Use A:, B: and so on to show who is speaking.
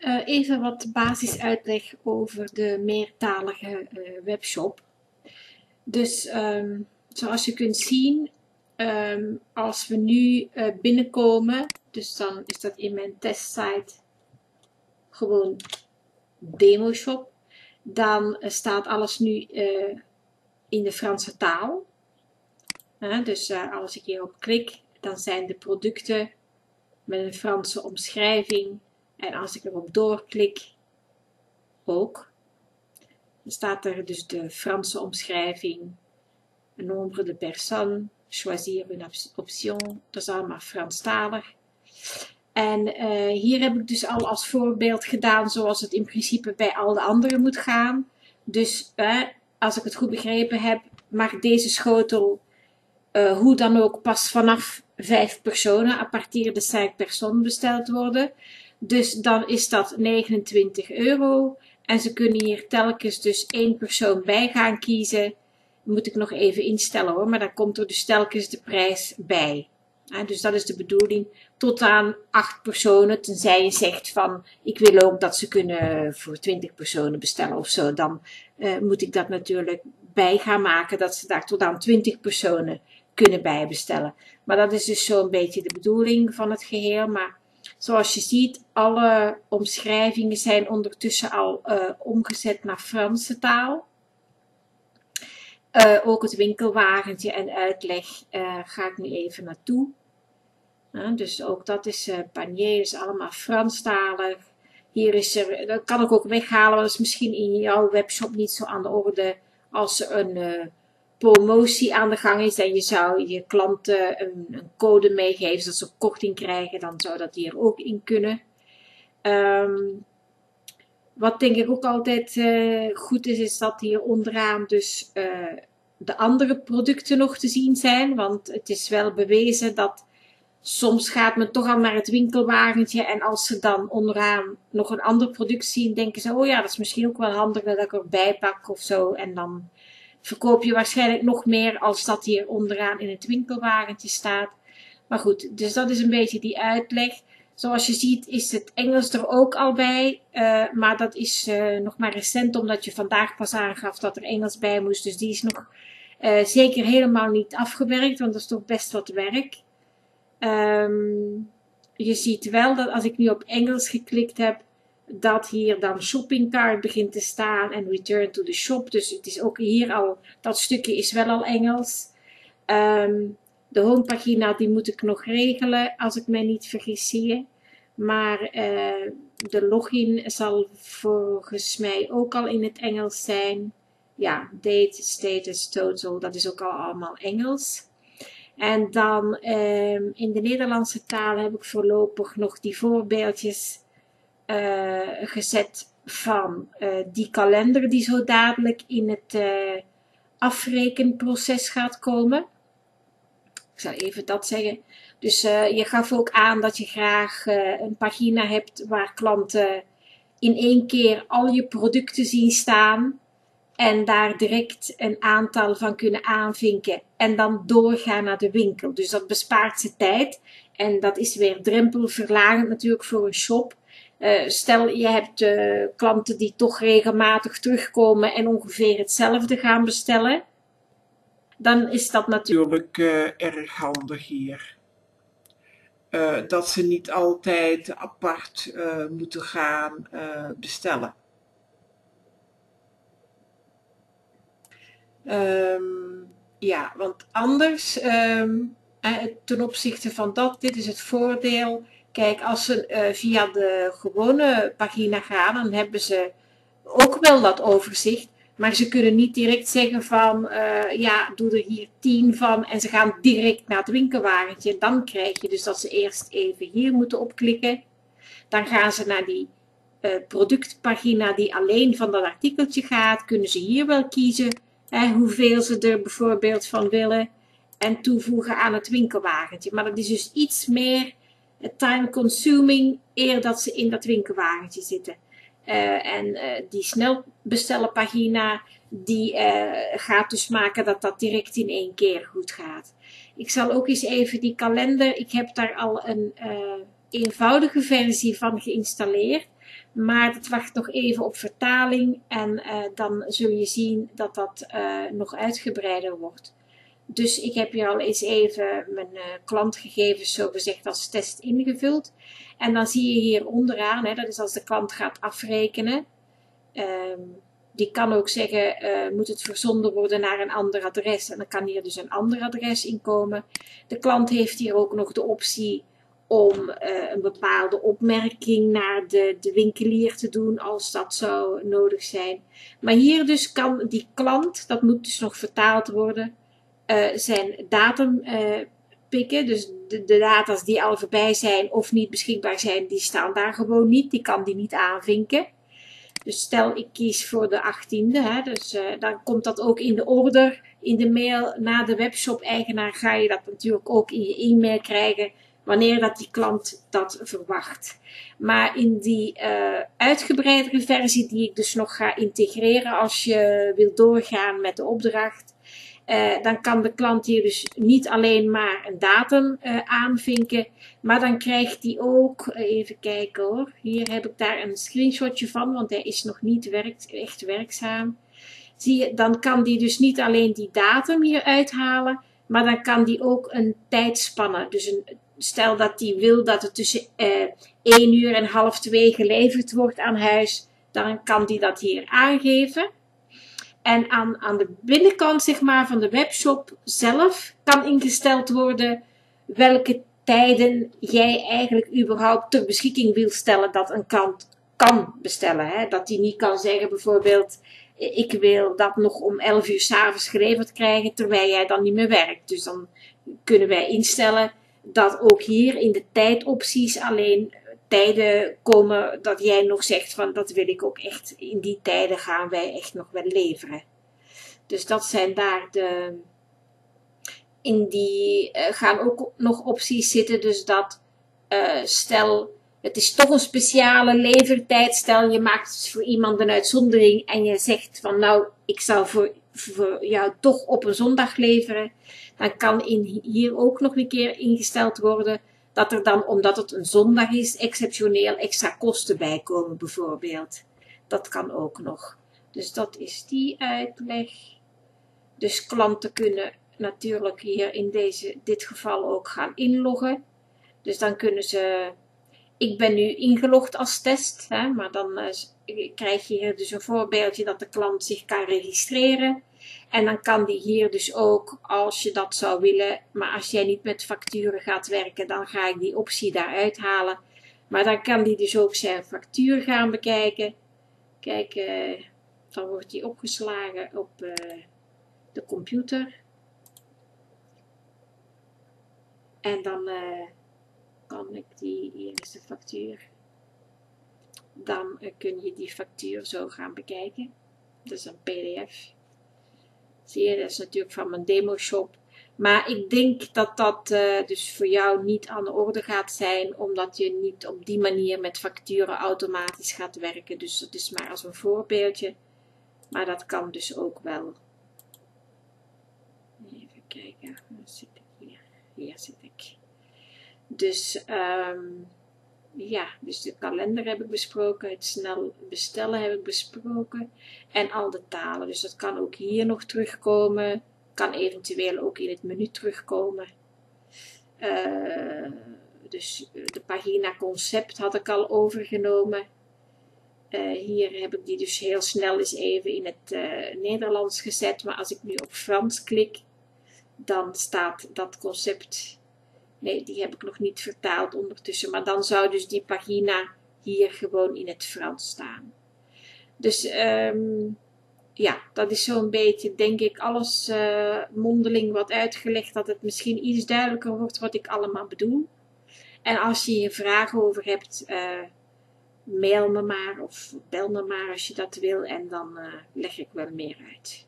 A: eh, even wat basisuitleg over de meertalige eh, webshop. Dus ehm, zoals je kunt zien, ehm, als we nu eh, binnenkomen, dus dan is dat in mijn testsite gewoon demo shop, dan staat alles nu in de Franse taal. dus als ik hierop klik, dan zijn de producten met een Franse omschrijving en als ik erop doorklik, ook, dan staat er dus de Franse omschrijving, nombre de personnes, choisir une option, dat is allemaal Franstalig. En uh, hier heb ik dus al als voorbeeld gedaan zoals het in principe bij al de anderen moet gaan. Dus uh, als ik het goed begrepen heb, mag deze schotel uh, hoe dan ook pas vanaf vijf personen, a partir de 5 personen besteld worden. Dus dan is dat 29 euro. En ze kunnen hier telkens dus één persoon bij gaan kiezen. Moet ik nog even instellen hoor, maar dan komt er dus telkens de prijs bij. dus dat is de bedoeling. Tot aan acht personen, tenzij je zegt van ik wil ook dat ze kunnen voor 20 personen bestellen of zo. Dan uh, moet ik dat natuurlijk bij gaan maken dat ze daar tot aan 20 personen kunnen bijbestellen. Maar dat is dus zo'n beetje de bedoeling van het geheel. Maar Zoals je ziet, alle omschrijvingen zijn ondertussen al uh, omgezet naar Franse taal. Uh, ook het winkelwagentje en uitleg uh, ga ik nu even naartoe. dus ook dat is panier, is allemaal Franstalig. Hier is er, dat kan ik ook weghalen, want dat is misschien in jouw webshop niet zo aan de orde als een promotie aan de gang is en je zou je klanten een, een code meegeven zodat ze korting krijgen, dan zou dat hier ook in kunnen. Um, wat denk ik ook altijd uh, goed is, is dat hier onderaan dus uh, de andere producten nog te zien zijn. Want het is wel bewezen dat soms gaat men toch al naar het winkelwagentje en als ze dan onderaan nog een ander product zien, denken ze, oh ja, dat is misschien ook wel handig dat ik erbij pak of zo. En dan verkoop je waarschijnlijk nog meer als dat hier onderaan in het winkelwagentje staat. Maar goed, dus dat is een beetje die uitleg. Zoals je ziet is het Engels er ook al bij, uh, maar dat is uh, nog maar recent omdat je vandaag pas aangaf dat er Engels bij moest. Dus die is nog uh, zeker helemaal niet afgewerkt, want dat is toch best wat werk. Um, je ziet wel dat als ik nu op Engels geklikt heb, dat hier dan shoppingcart begint te staan en return to the shop. Dus het is ook hier al, dat stukje is wel al Engels. Um, de homepagina die moet ik nog regelen als ik mij niet vergis hier. Maar uh, de login zal volgens mij ook al in het Engels zijn. Ja, date, status, total, dat is ook al allemaal Engels. En dan um, in de Nederlandse taal heb ik voorlopig nog die voorbeeldjes gezet van uh, die kalender die zo dadelijk in het uh, afrekenproces gaat komen. Ik zal even dat zeggen. Dus je gaf ook aan dat je graag een pagina hebt waar klanten in één keer al je producten zien staan en daar direct een aantal van kunnen aanvinken en dan doorgaan naar de winkel. Dus dat bespaart ze tijd en dat is weer drempelverlagend natuurlijk voor een shop. Uh, stel je hebt uh, klanten die toch regelmatig terugkomen en ongeveer hetzelfde gaan bestellen. Dan is dat natuurlijk
B: uh, erg handig hier. dat ze niet altijd apart moeten gaan bestellen.
A: Um, ja, want anders, um, ten opzichte van dat, dit is het voordeel Kijk, als ze uh, via de gewone pagina gaan, dan hebben ze ook wel dat overzicht. Maar ze kunnen niet direct zeggen van, uh, ja, doe er hier tien van en ze gaan direct naar het winkelwagentje. Dan krijg je dus dat ze eerst even hier moeten opklikken. Dan gaan ze naar die uh, productpagina die alleen van dat artikeltje gaat. Kunnen ze hier wel kiezen hè, hoeveel ze er bijvoorbeeld van willen. En toevoegen aan het winkelwagentje. Maar dat is dus iets meer time consuming eer dat ze in dat winkelwagentje zitten. Uh, en uh, die snelbestellenpagina die uh, gaat dus maken dat dat direct in één keer goed gaat. Ik zal ook eens even die kalender, ik heb daar al een eenvoudige versie van geïnstalleerd. Maar het wacht nog even op vertaling en dan zul je zien dat dat nog uitgebreider wordt. Dus ik heb hier al eens even mijn uh, klantgegevens zo gezegd als test ingevuld. En dan zie je hier onderaan, hè, dat is als de klant gaat afrekenen. Um, die kan ook zeggen, uh, moet het verzonden worden naar een ander adres. En dan kan hier dus een ander adres in komen. De klant heeft hier ook nog de optie om uh, een bepaalde opmerking naar de, de winkelier te doen als dat zou nodig zijn. Maar hier dus kan die klant, dat moet dus nog vertaald worden, uh, zijn datum pikken. Dus de, data's die al voorbij zijn of niet beschikbaar zijn, die staan daar gewoon niet. Die kan die niet aanvinken. Dus stel ik kies voor de 18e, hè, dus uh, dan komt dat ook in de order, in de mail naar de webshop-eigenaar ga je dat natuurlijk ook in je e-mail krijgen wanneer dat die klant dat verwacht. Maar in die uitgebreidere versie die ik dus nog ga integreren als je wil doorgaan met de opdracht, uh, dan kan de klant hier dus niet alleen maar een datum uh, aanvinken, maar dan krijgt hij ook, uh, even kijken hoor, hier heb ik daar een screenshotje van, want hij is nog niet werkt, echt werkzaam. Zie je, dan kan die dus niet alleen die datum hier uithalen, maar dan kan die ook een tijdspanne, dus stel dat hij wil dat het tussen 1 uur en half 2 geleverd wordt aan huis, dan kan die dat hier aangeven. En aan, aan de binnenkant zeg maar, van de webshop zelf kan ingesteld worden welke tijden jij eigenlijk überhaupt ter beschikking wil stellen dat een klant kan bestellen. Hè? Dat hij niet kan zeggen bijvoorbeeld, ik wil dat nog om 11 uur s'avonds geleverd krijgen terwijl jij dan niet meer werkt. Dus dan kunnen wij instellen dat ook hier in de tijdopties alleen tijden komen dat jij nog zegt van dat wil ik ook echt, in die tijden gaan wij echt nog wel leveren. Dus dat zijn daar de, in die uh, gaan ook nog opties zitten, dus dat uh, stel het is toch een speciale levertijd, stel je maakt voor iemand een uitzondering en je zegt van nou ik zal voor, voor jou toch op een zondag leveren, dan kan in, hier ook nog een keer ingesteld worden dat er dan, omdat het een zondag is, exceptioneel extra kosten bij komen bijvoorbeeld. Dat kan ook nog. Dus dat is die uitleg. Dus klanten kunnen natuurlijk hier in deze, dit geval ook gaan inloggen. Dus dan kunnen ze, ik ben nu ingelogd als test, hè, maar dan uh, krijg je hier dus een voorbeeldje dat de klant zich kan registreren. En dan kan die hier dus ook, als je dat zou willen, maar als jij niet met facturen gaat werken, dan ga ik die optie daaruit halen. Maar dan kan die dus ook zijn factuur gaan bekijken. Kijk, uh, dan wordt die opgeslagen op uh, de computer. En dan uh, kan ik die, hier is de factuur. Dan kun je die factuur zo gaan bekijken. Dat is een pdf. Zie je, dat is natuurlijk van mijn demo shop. Maar ik denk dat dat uh, dus voor jou niet aan de orde gaat zijn, omdat je niet op die manier met facturen automatisch gaat werken. Dus dat is maar als een voorbeeldje. Maar dat kan dus ook wel. Even kijken, waar zit ik hier? Hier zit ik. Dus um, ja, dus de kalender heb ik besproken, het snel bestellen heb ik besproken en al de talen. Dus dat kan ook hier nog terugkomen, kan eventueel ook in het menu terugkomen. Uh, dus de pagina concept had ik al overgenomen. Uh, hier heb ik die dus heel snel eens even in het Nederlands gezet, maar als ik nu op Frans klik, dan staat dat concept Nee, die heb ik nog niet vertaald ondertussen. Maar dan zou dus die pagina hier gewoon in het Frans staan. Dus um, ja, dat is zo'n beetje, denk ik, alles uh, mondeling wat uitgelegd. Dat het misschien iets duidelijker wordt wat ik allemaal bedoel. En als je hier vragen over hebt, uh, mail me maar of bel me maar als je dat wil. En dan uh, leg ik wel meer uit.